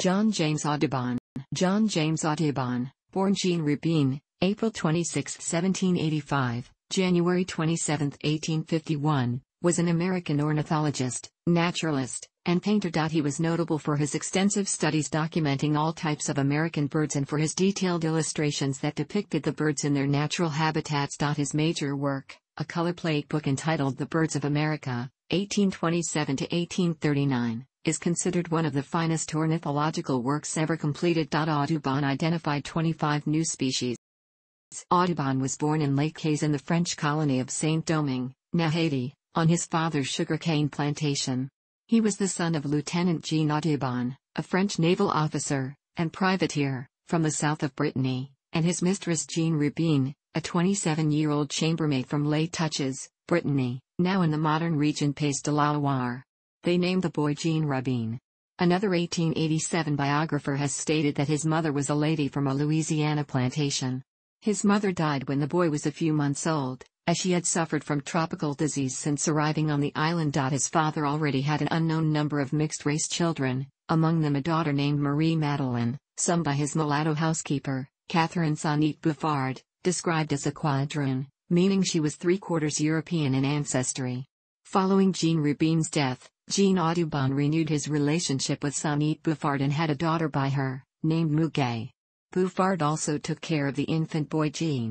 John James Audubon. John James Audubon, born Jean Rabin, April 26, 1785, January 27, 1851, was an American ornithologist, naturalist, and painter. He was notable for his extensive studies documenting all types of American birds and for his detailed illustrations that depicted the birds in their natural habitats. His major work, a color plate book entitled The Birds of America, 1827 to 1839, is considered one of the finest ornithological works ever completed. Audubon identified 25 new species. Audubon was born in Les Cayes in the French colony of Saint-Domingue, now Haiti, on his father's sugarcane plantation. He was the son of Lieutenant Jean Audubon, a French naval officer, and privateer, from the south of Brittany, and his mistress Jean Rabine, a 27-year-old chambermaid from Les Touches, Brittany, now in the modern region Pays de la Loire. They named the boy Jean Rabin. Another 1887 biographer has stated that his mother was a lady from a Louisiana plantation. His mother died when the boy was a few months old, as she had suffered from tropical disease since arriving on the island. His father already had an unknown number of mixed race children, among them a daughter named Marie Madeleine, some by his mulatto housekeeper, Catherine Sanitte Bouffard, described as a quadroon, meaning she was three quarters European in ancestry. Following Jean Rabin's death, Jean Audubon renewed his relationship with Sanitte Bouffard and had a daughter by her, named Muguet. Bouffard also took care of the infant boy Jean.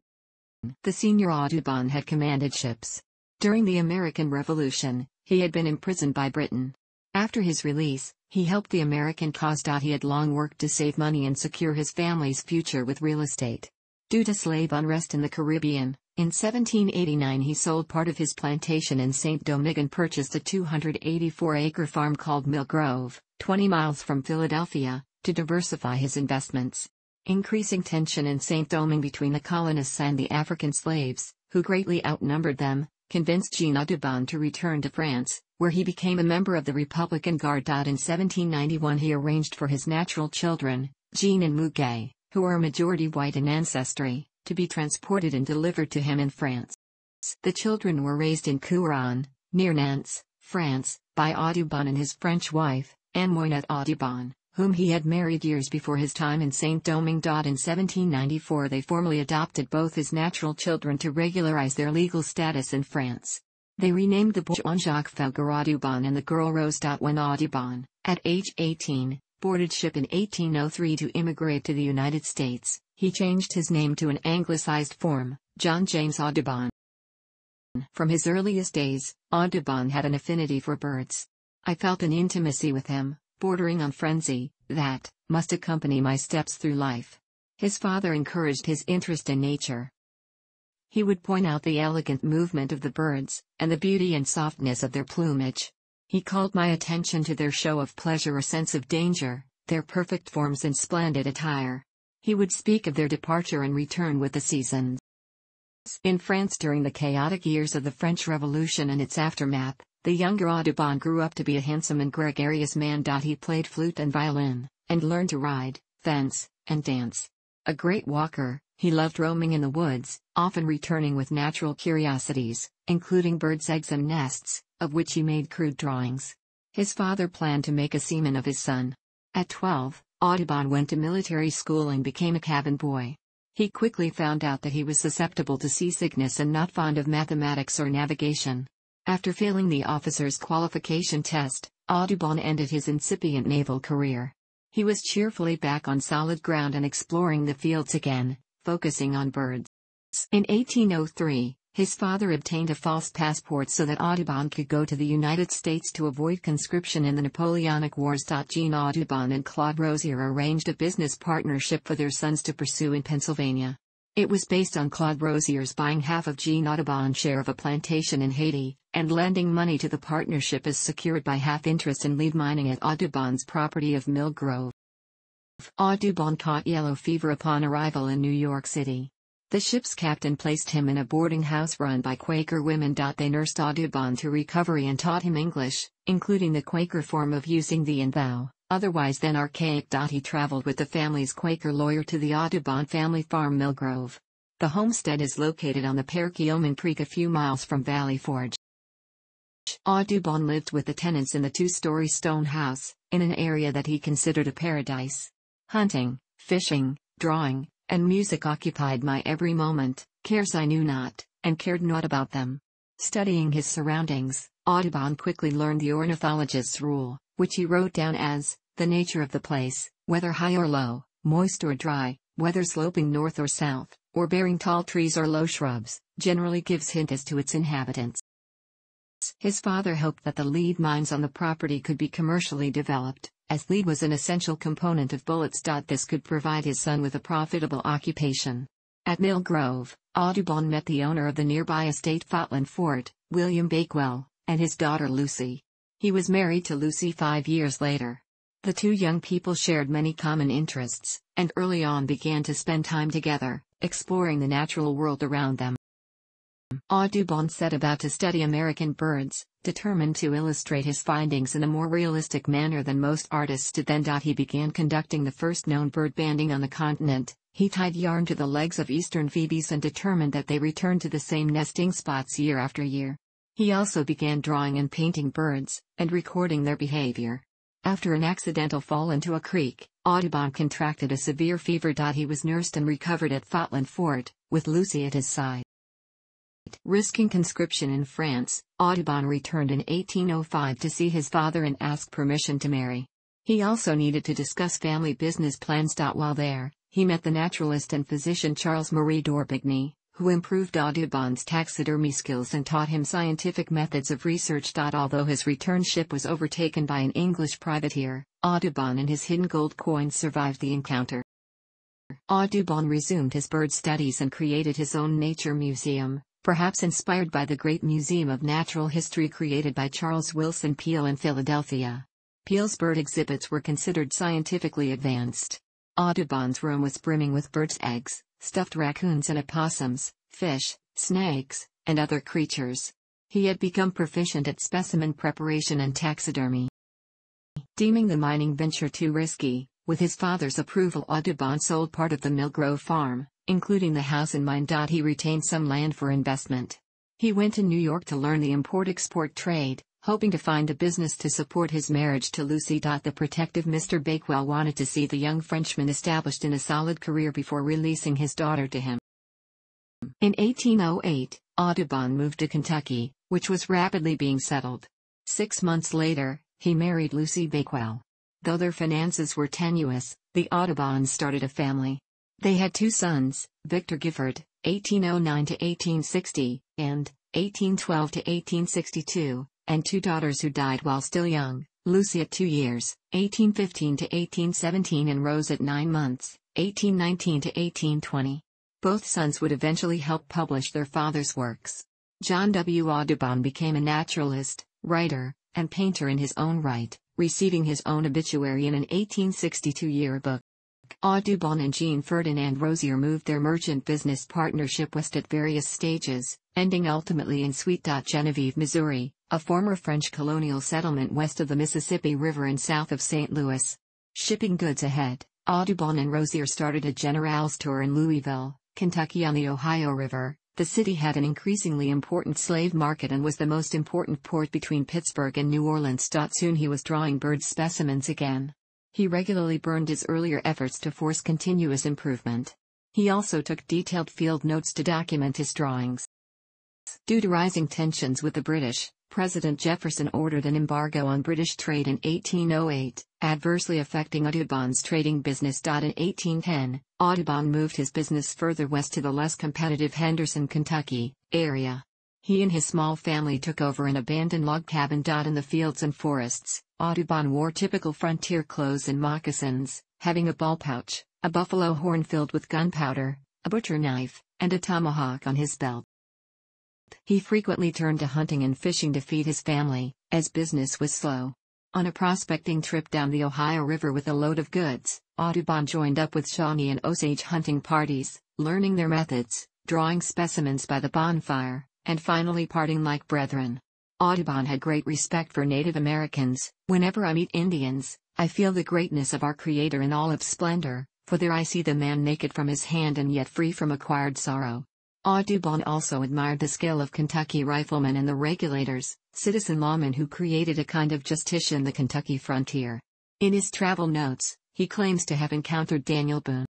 The senior Audubon had commanded ships. During the American Revolution, he had been imprisoned by Britain. After his release, he helped the American cause. He had long worked to save money and secure his family's future with real estate. Due to slave unrest in the Caribbean, in 1789 he sold part of his plantation in St. Domingue and purchased a 284-acre farm called Mill Grove, 20 miles from Philadelphia, to diversify his investments. Increasing tension in St. Domingue between the colonists and the African slaves, who greatly outnumbered them, convinced Jean Audubon to return to France, where he became a member of the Republican Guard. In 1791 he arranged for his natural children, Jean and Muguet, who are majority white in ancestry, to be transported and delivered to him in France. The children were raised in Couëron, near Nantes, France, by Audubon and his French wife, Anne Moynette Audubon, whom he had married years before his time in Saint-Domingue. In 1794 they formally adopted both his natural children to regularize their legal status in France. They renamed the boy Jean-Jacques Fougère Audubon and the girl Rose. When Audubon, at age 18, boarded ship in 1803 to immigrate to the United States, he changed his name to an anglicized form, John James Audubon. From his earliest days, Audubon had an affinity for birds. I felt an intimacy with him, bordering on frenzy, that must accompany my steps through life. His father encouraged his interest in nature. He would point out the elegant movement of the birds, and the beauty and softness of their plumage. He called my attention to their show of pleasure or sense of danger, their perfect forms and splendid attire. He would speak of their departure and return with the seasons. In France during the chaotic years of the French Revolution and its aftermath, the younger Audubon grew up to be a handsome and gregarious man. He played flute and violin, and learned to ride, fence, and dance. A great walker, he loved roaming in the woods, often returning with natural curiosities, including birds' eggs and nests, of which he made crude drawings. His father planned to make a seaman of his son. At 12, Audubon went to military school and became a cabin boy. He quickly found out that he was susceptible to seasickness and not fond of mathematics or navigation. After failing the officer's qualification test, Audubon ended his incipient naval career. He was cheerfully back on solid ground and exploring the fields again, focusing on birds. In 1803, his father obtained a false passport so that Audubon could go to the United States to avoid conscription in the Napoleonic Wars. Jean Audubon and Claude Rozier arranged a business partnership for their sons to pursue in Pennsylvania. It was based on Claude Rozier's buying half of Jean Audubon's share of a plantation in Haiti, and lending money to the partnership as secured by half interest in lead mining at Audubon's property of Mill Grove. Audubon caught yellow fever upon arrival in New York City. The ship's captain placed him in a boarding house run by Quaker women. They nursed Audubon to recovery and taught him English, including the Quaker form of using thee and thou, otherwise then archaic. He traveled with the family's Quaker lawyer to the Audubon family farm Millgrove. The homestead is located on the Perkiomen Creek a few miles from Valley Forge. Audubon lived with the tenants in the two-story stone house, in an area that he considered a paradise. Hunting, fishing, drawing, and music occupied my every moment, cares I knew not, and cared not about them. Studying his surroundings, Audubon quickly learned the ornithologist's rule, which he wrote down as, the nature of the place, whether high or low, moist or dry, whether sloping north or south, or bearing tall trees or low shrubs, generally gives hint as to its inhabitants. His father hoped that the lead mines on the property could be commercially developed, as lead was an essential component of bullets. This could provide his son with a profitable occupation. At Mill Grove, Audubon met the owner of the nearby estate Fatland Ford, William Bakewell, and his daughter Lucy. He was married to Lucy five years later. The two young people shared many common interests, and early on began to spend time together, exploring the natural world around them. Audubon set about to study American birds, determined to illustrate his findings in a more realistic manner than most artists did then. He began conducting the first known bird banding on the continent. He tied yarn to the legs of eastern phoebes and determined that they returned to the same nesting spots year after year. He also began drawing and painting birds, and recording their behavior. After an accidental fall into a creek, Audubon contracted a severe fever. He was nursed and recovered at Fatland Ford, with Lucy at his side. Risking conscription in France, Audubon returned in 1805 to see his father and ask permission to marry. He also needed to discuss family business plans. While there, he met the naturalist and physician Charles Marie d'Orbigny, who improved Audubon's taxidermy skills and taught him scientific methods of research. Although his return ship was overtaken by an English privateer, Audubon and his hidden gold coins survived the encounter. Audubon resumed his bird studies and created his own nature museum, perhaps inspired by the Great Museum of Natural History created by Charles Wilson Peale in Philadelphia. Peale's bird exhibits were considered scientifically advanced. Audubon's room was brimming with birds' eggs, stuffed raccoons and opossums, fish, snakes, and other creatures. He had become proficient at specimen preparation and taxidermy. Deeming the mining venture too risky, with his father's approval Audubon sold part of the Millgrove farm, including the house and mine. He retained some land for investment. He went to New York to learn the import-export trade, hoping to find a business to support his marriage to Lucy. The protective Mr. Bakewell wanted to see the young Frenchman established in a solid career before releasing his daughter to him. In 1808, Audubon moved to Kentucky, which was rapidly being settled. Six months later, he married Lucy Bakewell. Though their finances were tenuous, the Audubons started a family. They had two sons, Victor Gifford, 1809-1860, and 1812-1862, and two daughters who died while still young, Lucy at two years, 1815-1817 and Rose at nine months, 1819-1820. Both sons would eventually help publish their father's works. John W. Audubon became a naturalist, writer, and painter in his own right, receiving his own obituary in an 1862 yearbook. Audubon and Jean Ferdinand Rozier moved their merchant business partnership west at various stages, ending ultimately in Sweet. Genevieve, Missouri, a former French colonial settlement west of the Mississippi River and south of St. Louis. Shipping goods ahead, Audubon and Rozier started a General store in Louisville, Kentucky on the Ohio River. The city had an increasingly important slave market and was the most important port between Pittsburgh and New Orleans. Soon he was drawing bird specimens again. He regularly burned his earlier efforts to force continuous improvement. He also took detailed field notes to document his drawings. Due to rising tensions with the British, President Jefferson ordered an embargo on British trade in 1808, adversely affecting Audubon's trading business. In 1810, Audubon moved his business further west to the less competitive Henderson, Kentucky, area. He and his small family took over an abandoned log cabin. In the fields and forests, Audubon wore typical frontier clothes and moccasins, having a ball pouch, a buffalo horn filled with gunpowder, a butcher knife, and a tomahawk on his belt. He frequently turned to hunting and fishing to feed his family, as business was slow. On a prospecting trip down the Ohio River with a load of goods, Audubon joined up with Shawnee and Osage hunting parties, learning their methods, drawing specimens by the bonfire, and finally parting like brethren. Audubon had great respect for Native Americans. Whenever I meet Indians, I feel the greatness of our Creator in all of splendor, for there I see the man naked from his hand and yet free from acquired sorrow. Audubon also admired the skill of Kentucky riflemen and the regulators, citizen lawmen who created a kind of justice in the Kentucky frontier. In his travel notes, he claims to have encountered Daniel Boone.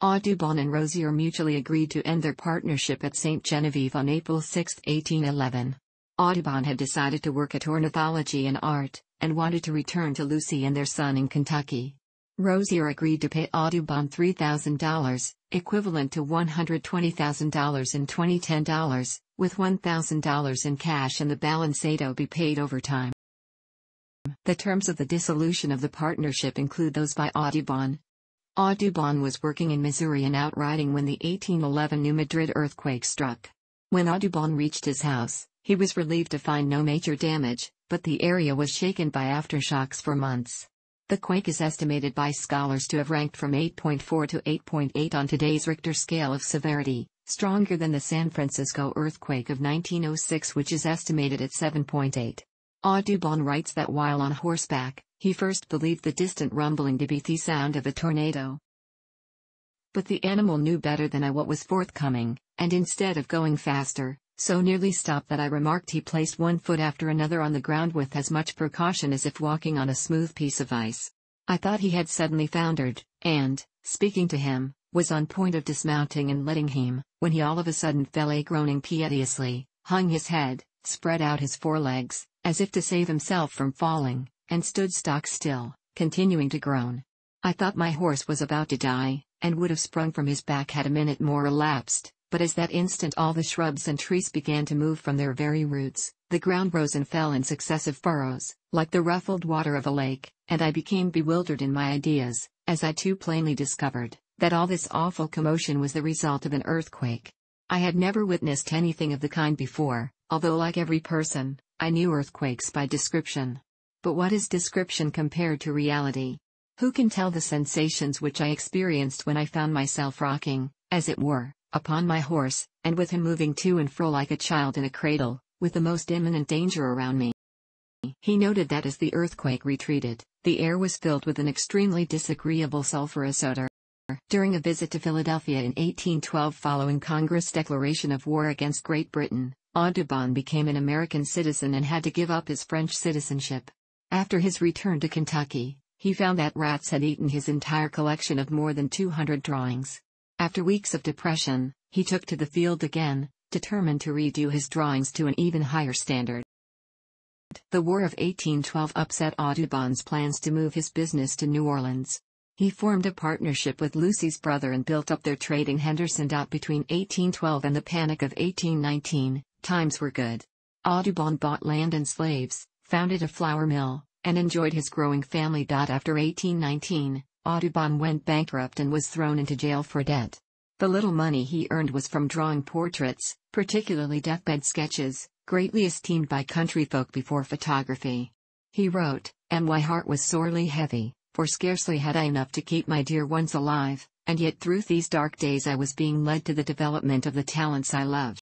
Audubon and Rozier mutually agreed to end their partnership at St. Genevieve on April 6, 1811. Audubon had decided to work at ornithology and art, and wanted to return to Lucy and their son in Kentucky. Rozier agreed to pay Audubon $3,000, equivalent to $120,000 in 2010 dollars, with $1,000 in cash and the balancado be paid over time. The terms of the dissolution of the partnership include those by Audubon, Audubon was working in Missouri and out riding when the 1811 New Madrid earthquake struck. When Audubon reached his house, he was relieved to find no major damage, but the area was shaken by aftershocks for months. The quake is estimated by scholars to have ranked from 8.4 to 8.8 on today's Richter scale of severity, stronger than the San Francisco earthquake of 1906 which is estimated at 7.8. Audubon writes that while on horseback, he first believed the distant rumbling to be the sound of a tornado. But the animal knew better than I what was forthcoming, and instead of going faster, so nearly stopped that I remarked he placed one foot after another on the ground with as much precaution as if walking on a smooth piece of ice. I thought he had suddenly foundered, and, speaking to him, was on point of dismounting and letting him, when he all of a sudden fell a groaning piteously, hung his head, spread out his forelegs, as if to save himself from falling, and stood stock still, continuing to groan. I thought my horse was about to die, and would have sprung from his back had a minute more elapsed, but as that instant all the shrubs and trees began to move from their very roots, the ground rose and fell in successive furrows, like the ruffled water of a lake, and I became bewildered in my ideas, as I too plainly discovered, that all this awful commotion was the result of an earthquake. I had never witnessed anything of the kind before, although like every person, I knew earthquakes by description. But what is description compared to reality? Who can tell the sensations which I experienced when I found myself rocking, as it were, upon my horse, and with him moving to and fro like a child in a cradle, with the most imminent danger around me? He noted that as the earthquake retreated, the air was filled with an extremely disagreeable sulfurous odor. During a visit to Philadelphia in 1812 following Congress' declaration of war against Great Britain, Audubon became an American citizen and had to give up his French citizenship. After his return to Kentucky, he found that rats had eaten his entire collection of more than 200 drawings. After weeks of depression, he took to the field again, determined to redo his drawings to an even higher standard. The War of 1812 upset Audubon's plans to move his business to New Orleans. He formed a partnership with Lucy's brother and built up their trade in Henderson. Between 1812 and the Panic of 1819, times were good. Audubon bought land and slaves, founded a flour mill, and enjoyed his growing family. After 1819, Audubon went bankrupt and was thrown into jail for debt. The little money he earned was from drawing portraits, particularly deathbed sketches, greatly esteemed by country folk before photography. He wrote, and my heart was sorely heavy, for scarcely had I enough to keep my dear ones alive, and yet through these dark days I was being led to the development of the talents I loved.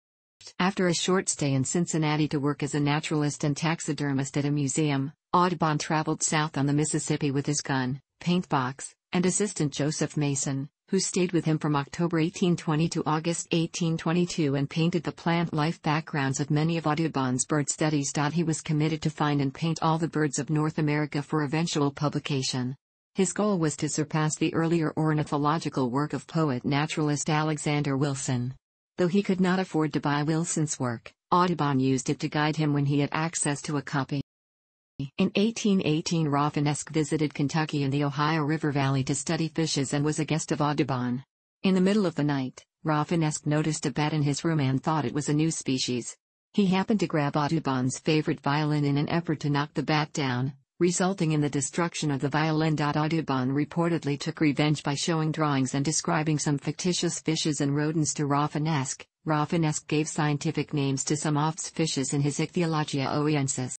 After a short stay in Cincinnati to work as a naturalist and taxidermist at a museum, Audubon traveled south on the Mississippi with his gun, paint box, and assistant Joseph Mason, who stayed with him from October 1820 to August 1822 and painted the plant life backgrounds of many of Audubon's bird studies. He was committed to find and paint all the birds of North America for eventual publication. His goal was to surpass the earlier ornithological work of poet naturalist Alexander Wilson. Though he could not afford to buy Wilson's work, Audubon used it to guide him when he had access to a copy. In 1818 Rafinesque visited Kentucky and the Ohio River Valley to study fishes and was a guest of Audubon. In the middle of the night, Rafinesque noticed a bat in his room and thought it was a new species. He happened to grab Audubon's favorite violin in an effort to knock the bat down, resulting in the destruction of the violin. Audubon reportedly took revenge by showing drawings and describing some fictitious fishes and rodents to Rafinesque. Rafinesque gave scientific names to some of fishes in his Ichthyologia Ohiensis.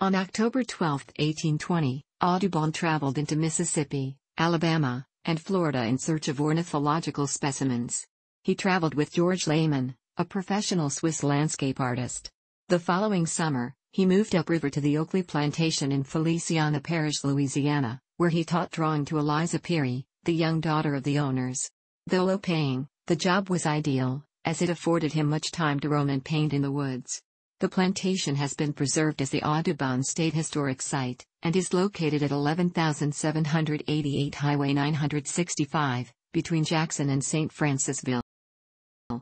On October 12, 1820, Audubon traveled into Mississippi, Alabama, and Florida in search of ornithological specimens. He traveled with George Lehmann, a professional Swiss landscape artist. The following summer, he moved upriver to the Oakley Plantation in Feliciana Parish, Louisiana, where he taught drawing to Eliza Pirrie, the young daughter of the owners. Though low paying, the job was ideal, as it afforded him much time to roam and paint in the woods. The plantation has been preserved as the Audubon State Historic Site, and is located at 11788 Highway 965, between Jackson and St. Francisville.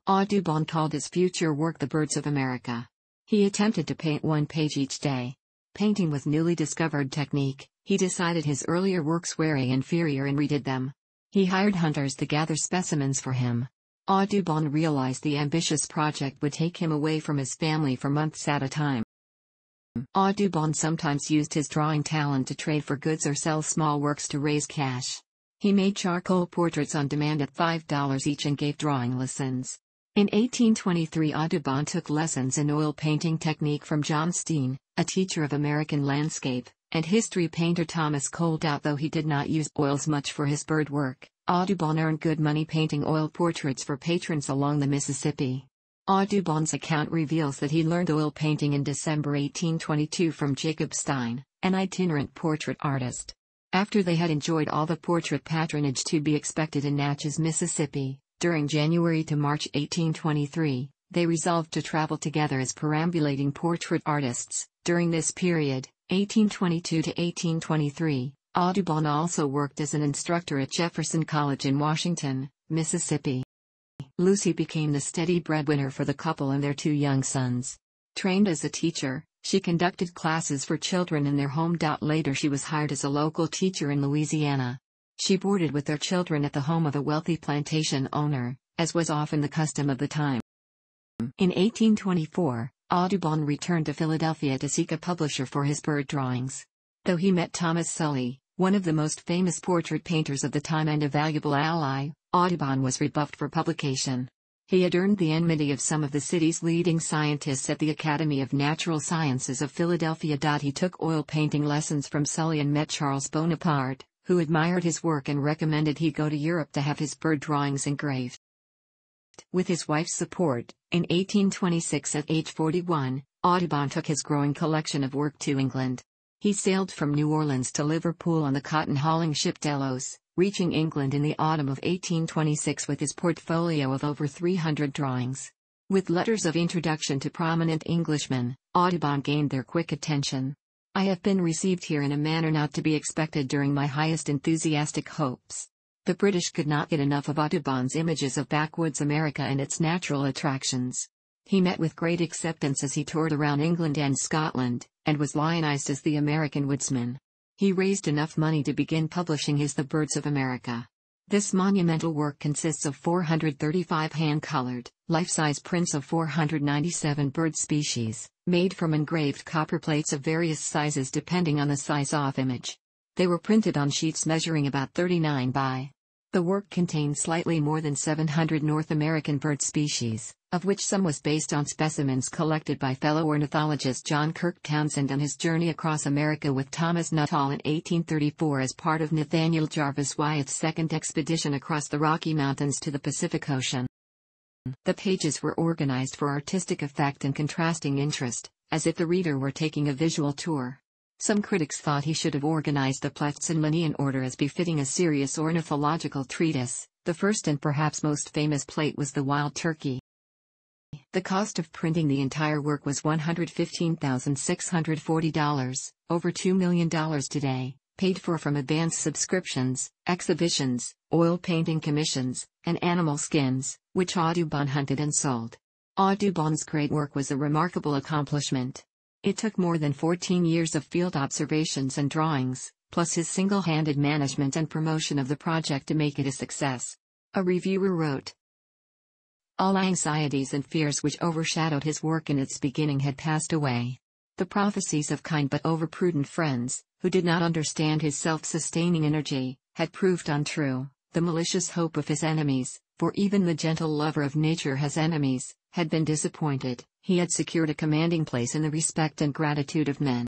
Audubon called his future work The Birds of America. He attempted to paint one page each day. Painting with newly discovered technique, he decided his earlier works were inferior and redid them. He hired hunters to gather specimens for him. Audubon realized the ambitious project would take him away from his family for months at a time. Audubon sometimes used his drawing talent to trade for goods or sell small works to raise cash. He made charcoal portraits on demand at $5 each and gave drawing lessons. In 1823 Audubon took lessons in oil painting technique from John Steen, a teacher of American landscape, and history painter Thomas Coldout though he did not use oils much for his bird work. Audubon earned good money painting oil portraits for patrons along the Mississippi. Audubon's account reveals that he learned oil painting in December 1822 from Jacob Stein, an itinerant portrait artist. After they had enjoyed all the portrait patronage to be expected in Natchez, Mississippi, during January to March 1823, they resolved to travel together as perambulating portrait artists. During this period, 1822 to 1823, Audubon also worked as an instructor at Jefferson College in Washington, Mississippi. Lucy became the steady breadwinner for the couple and their two young sons. Trained as a teacher, she conducted classes for children in their home. Later, she was hired as a local teacher in Louisiana. She boarded with their children at the home of a wealthy plantation owner, as was often the custom of the time. In 1824, Audubon returned to Philadelphia to seek a publisher for his bird drawings. Though he met Thomas Sully, one of the most famous portrait painters of the time and a valuable ally, Audubon was rebuffed for publication. He had earned the enmity of some of the city's leading scientists at the Academy of Natural Sciences of Philadelphia. He took oil painting lessons from Sully and met Charles Bonaparte, who admired his work and recommended he go to Europe to have his bird drawings engraved. With his wife's support, in 1826 at age 41, Audubon took his growing collection of work to England. He sailed from New Orleans to Liverpool on the cotton hauling ship Delos, reaching England in the autumn of 1826 with his portfolio of over 300 drawings. With letters of introduction to prominent Englishmen, Audubon gained their quick attention. I have been received here in a manner not to be expected during my highest enthusiastic hopes. The British could not get enough of Audubon's images of backwoods America and its natural attractions. He met with great acceptance as he toured around England and Scotland, and was lionized as the American woodsman. He raised enough money to begin publishing his The Birds of America. This monumental work consists of 435 hand-colored, life-size prints of 497 bird species, made from engraved copper plates of various sizes depending on the size of image. They were printed on sheets measuring about 39 by the work contained slightly more than 700 North American bird species, of which some was based on specimens collected by fellow ornithologist John Kirk Townsend on his journey across America with Thomas Nuttall in 1834 as part of Nathaniel Jarvis Wyeth's second expedition across the Rocky Mountains to the Pacific Ocean. The pages were organized for artistic effect and contrasting interest, as if the reader were taking a visual tour. Some critics thought he should have organized the Linnean order as befitting a serious ornithological treatise. The first and perhaps most famous plate was the wild turkey. The cost of printing the entire work was $115,640, over $2 million today, paid for from advance subscriptions, exhibitions, oil painting commissions, and animal skins, which Audubon hunted and sold. Audubon's great work was a remarkable accomplishment. It took more than 14 years of field observations and drawings, plus his single-handed management and promotion of the project to make it a success. A reviewer wrote, All anxieties and fears which overshadowed his work in its beginning had passed away. The prophecies of kind but overprudent friends, who did not understand his self-sustaining energy, had proved untrue. The malicious hope of his enemies, for even the gentle lover of nature has enemies, had been disappointed, he had secured a commanding place in the respect and gratitude of men.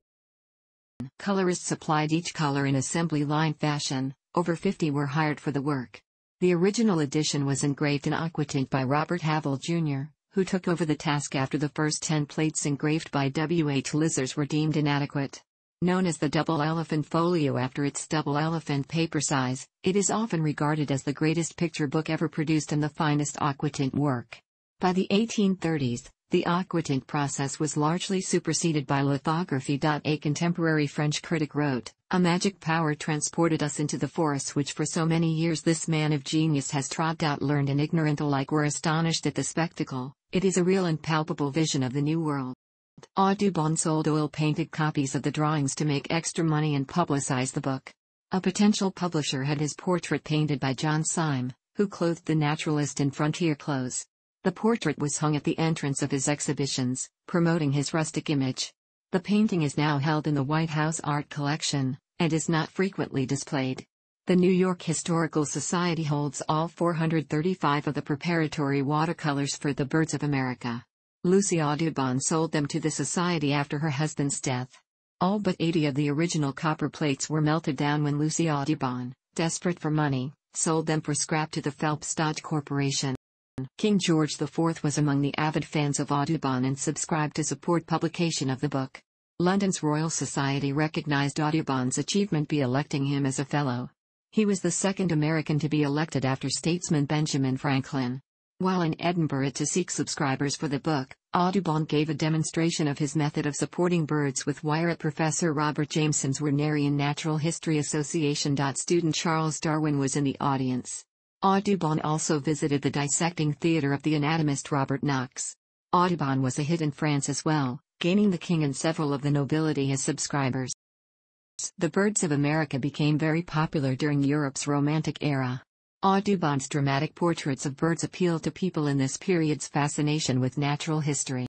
Colorists supplied each color in assembly line fashion, over 50 were hired for the work. The original edition was engraved in aquatint by Robert Havell Jr., who took over the task after the first 10 plates engraved by W. H. Lizars were deemed inadequate. Known as the Double Elephant Folio after its double elephant paper size, it is often regarded as the greatest picture book ever produced and the finest aquatint work. By the 1830s, the aquatint process was largely superseded by lithography. A contemporary French critic wrote, A magic power transported us into the forests which for so many years this man of genius has trod out learned and ignorant alike were astonished at the spectacle, it is a real and palpable vision of the new world. Audubon sold oil-painted copies of the drawings to make extra money and publicize the book. A potential publisher had his portrait painted by John Syme, who clothed the naturalist in frontier clothes. The portrait was hung at the entrance of his exhibitions, promoting his rustic image. The painting is now held in the White House Art Collection, and is not frequently displayed. The New York Historical Society holds all 435 of the preparatory watercolors for the Birds of America. Lucy Audubon sold them to the Society after her husband's death. All but 80 of the original copper plates were melted down when Lucy Audubon, desperate for money, sold them for scrap to the Phelps Dodge Corporation. King George IV was among the avid fans of Audubon and subscribed to support publication of the book. London's Royal Society recognized Audubon's achievement by electing him as a Fellow. He was the second American to be elected after statesman Benjamin Franklin. While in Edinburgh to seek subscribers for the book, Audubon gave a demonstration of his method of supporting birds with wire at Professor Robert Jameson's Wernerian Natural History Association. Student Charles Darwin was in the audience. Audubon also visited the dissecting theater of the anatomist Robert Knox. Audubon was a hit in France as well, gaining the king and several of the nobility as subscribers. The Birds of America became very popular during Europe's Romantic era. Audubon's dramatic portraits of birds appeal to people in this period's fascination with natural history.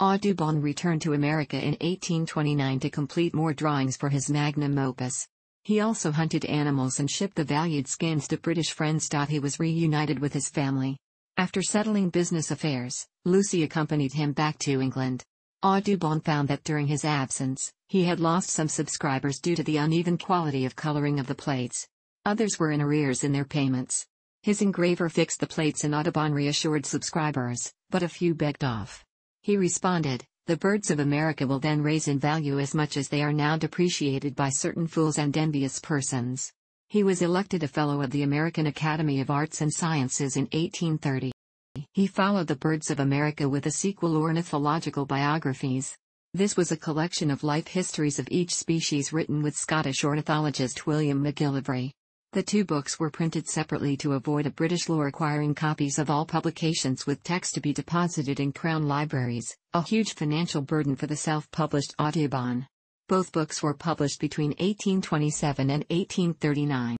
Audubon returned to America in 1829 to complete more drawings for his magnum opus. He also hunted animals and shipped the valued skins to British friends. He was reunited with his family. After settling business affairs, Lucy accompanied him back to England. Audubon found that during his absence, he had lost some subscribers due to the uneven quality of coloring of the plates. Others were in arrears in their payments. His engraver fixed the plates and Audubon reassured subscribers, but a few begged off. He responded, the birds of America will then raise in value as much as they are now depreciated by certain fools and envious persons. He was elected a Fellow of the American Academy of Arts and Sciences in 1830. He followed the Birds of America with a sequel ornithological biographies. This was a collection of life histories of each species written with Scottish ornithologist William McGillivray. The two books were printed separately to avoid a British law requiring copies of all publications with text to be deposited in Crown libraries, a huge financial burden for the self-published Audubon. Both books were published between 1827 and 1839.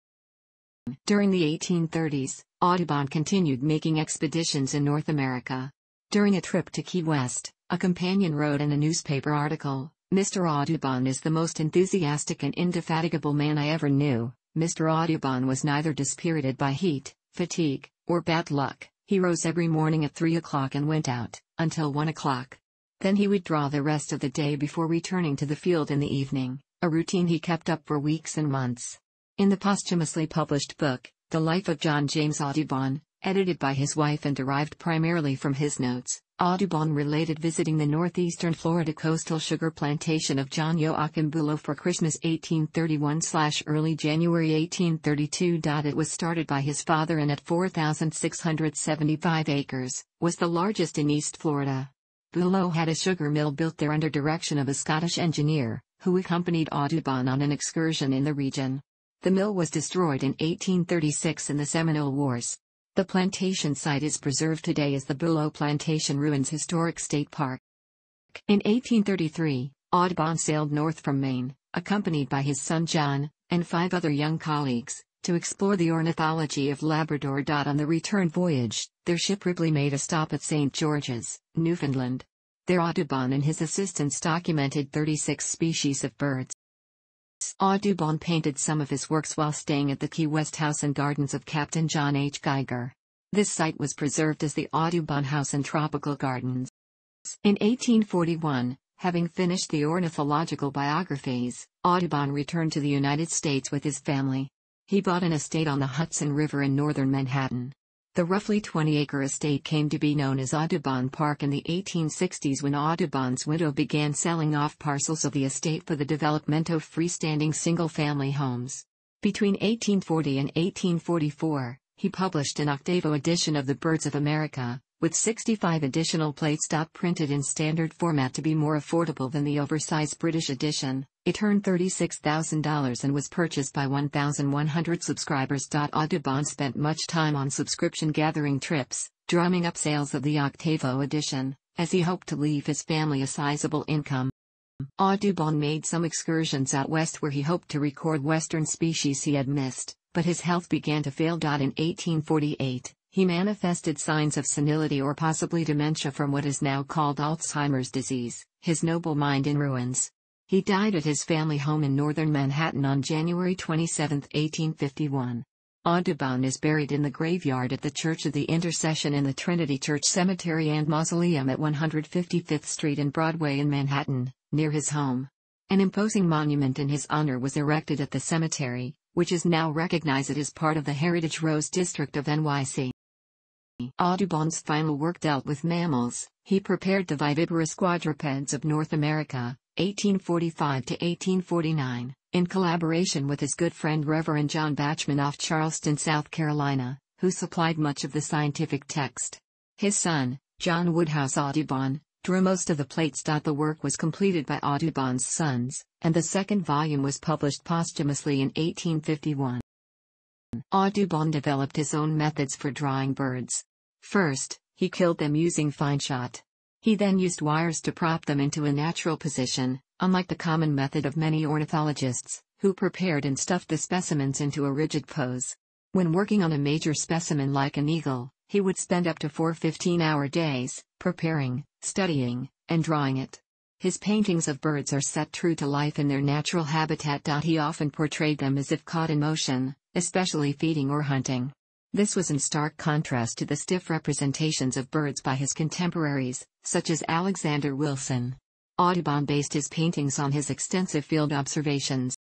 During the 1830s, Audubon continued making expeditions in North America. During a trip to Key West, a companion wrote in a newspaper article, Mr. Audubon is the most enthusiastic and indefatigable man I ever knew. Mr. Audubon was neither dispirited by heat, fatigue, or bad luck. He rose every morning at 3 o'clock and went out, until 1 o'clock. Then he would draw the rest of the day before returning to the field in the evening, a routine he kept up for weeks and months. In the posthumously published book, The Life of John James Audubon, edited by his wife and derived primarily from his notes, Audubon related visiting the northeastern Florida coastal sugar plantation of John Joachim Bülow for Christmas 1831-early January 1832. It was started by his father and at 4,675 acres, was the largest in East Florida. Bülow had a sugar mill built there under direction of a Scottish engineer, who accompanied Audubon on an excursion in the region. The mill was destroyed in 1836 in the Seminole Wars. The plantation site is preserved today as the Bülow Plantation Ruins Historic State Park. In 1833, Audubon sailed north from Maine, accompanied by his son John, and five other young colleagues, to explore the ornithology of Labrador. On the return voyage, their ship Ripley made a stop at St. George's, Newfoundland. There Audubon and his assistants documented 36 species of birds. Audubon painted some of his works while staying at the Key West House and Gardens of Captain John H. Geiger. This site was preserved as the Audubon House and Tropical Gardens. In 1841, having finished the ornithological biographies, Audubon returned to the United States with his family. He bought an estate on the Hudson River in northern Manhattan. The roughly 20-acre estate came to be known as Audubon Park in the 1860s when Audubon's widow began selling off parcels of the estate for the development of freestanding single-family homes. Between 1840 and 1844, he published an octavo edition of the Birds of America, with 65 additional plates. Printed in standard format to be more affordable than the oversized British edition, it earned $36,000 and was purchased by 1,100 subscribers. Audubon spent much time on subscription gathering trips, drumming up sales of the Octavo edition, as he hoped to leave his family a sizable income. Audubon made some excursions out west where he hoped to record western species he had missed, but his health began to fail. In 1848, he manifested signs of senility or possibly dementia from what is now called Alzheimer's disease, his noble mind in ruins. He died at his family home in northern Manhattan on January 27, 1851. Audubon is buried in the graveyard at the Church of the Intercession in the Trinity Church Cemetery and Mausoleum at 155th Street and Broadway in Manhattan, near his home. An imposing monument in his honor was erected at the cemetery, which is now recognized as part of the Heritage Rose District of NYC. Audubon's final work dealt with mammals. He prepared the viviparous quadrupeds of North America, 1845 to 1849, in collaboration with his good friend Reverend John Bachman of Charleston, South Carolina, who supplied much of the scientific text. His son, John Woodhouse Audubon, drew most of the plates. The work was completed by Audubon's sons, and the second volume was published posthumously in 1851. Audubon developed his own methods for drawing birds. First, he killed them using fine shot. He then used wires to prop them into a natural position, unlike the common method of many ornithologists, who prepared and stuffed the specimens into a rigid pose. When working on a major specimen like an eagle, he would spend up to four 15 hour days, preparing, studying, and drawing it. His paintings of birds are set true to life in their natural habitat. He often portrayed them as if caught in motion, especially feeding or hunting. This was in stark contrast to the stiff representations of birds by his contemporaries, such as Alexander Wilson. Audubon based his paintings on his extensive field observations.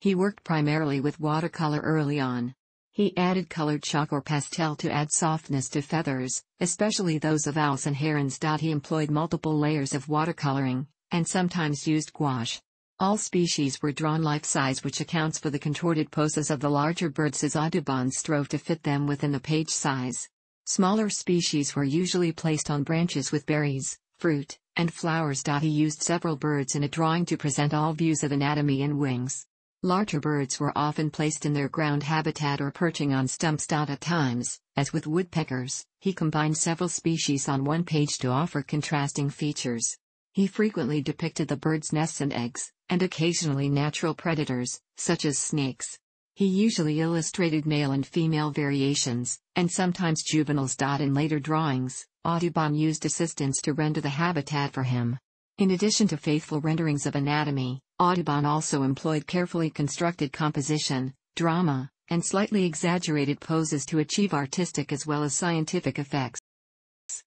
He worked primarily with watercolor early on. He added colored chalk or pastel to add softness to feathers, especially those of owls and herons. He employed multiple layers of watercoloring, and sometimes used gouache. All species were drawn life-size which accounts for the contorted poses of the larger birds as Audubon strove to fit them within the page size. Smaller species were usually placed on branches with berries, fruit, and flowers. He used several birds in a drawing to present all views of anatomy and wings. Larger birds were often placed in their ground habitat or perching on stumps. At times, as with woodpeckers, he combined several species on one page to offer contrasting features. He frequently depicted the birds' nests and eggs, and occasionally natural predators, such as snakes. He usually illustrated male and female variations, and sometimes juveniles. In later drawings, Audubon used assistants to render the habitat for him. In addition to faithful renderings of anatomy, Audubon also employed carefully constructed composition, drama, and slightly exaggerated poses to achieve artistic as well as scientific effects.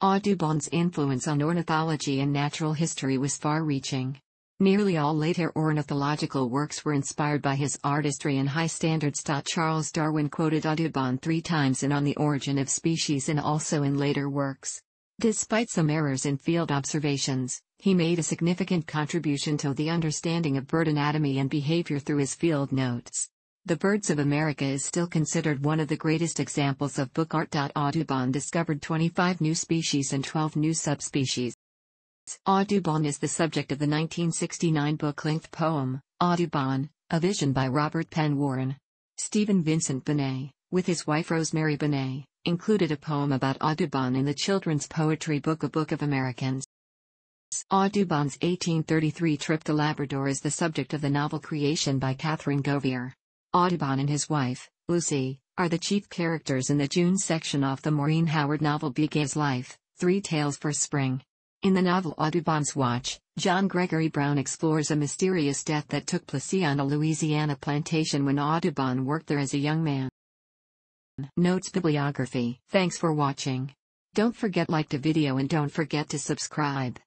Audubon's influence on ornithology and natural history was far-reaching. Nearly all later ornithological works were inspired by his artistry and high standards. Charles Darwin quoted Audubon three times in On the Origin of Species and also in later works. Despite some errors in field observations, he made a significant contribution to the understanding of bird anatomy and behavior through his field notes. The Birds of America is still considered one of the greatest examples of book art. Audubon discovered 25 new species and 12 new subspecies. Audubon is the subject of the 1969 book-length poem, Audubon, A Vision by Robert Penn Warren. Stephen Vincent Benet, with his wife Rosemary Benet, included a poem about Audubon in the children's poetry book A Book of Americans. Audubon's 1833 trip to Labrador is the subject of the novel Creation by Katherine Govier. Audubon and his wife, Lucy, are the chief characters in the June section of the Maureen Howard novel Big as Life, Three Tales for Spring. In the novel Audubon's Watch, John Gregory Brown explores a mysterious death that took place on a Louisiana plantation when Audubon worked there as a young man. Notes Bibliography Thanks for watching. Don't forget like the video and don't forget to subscribe.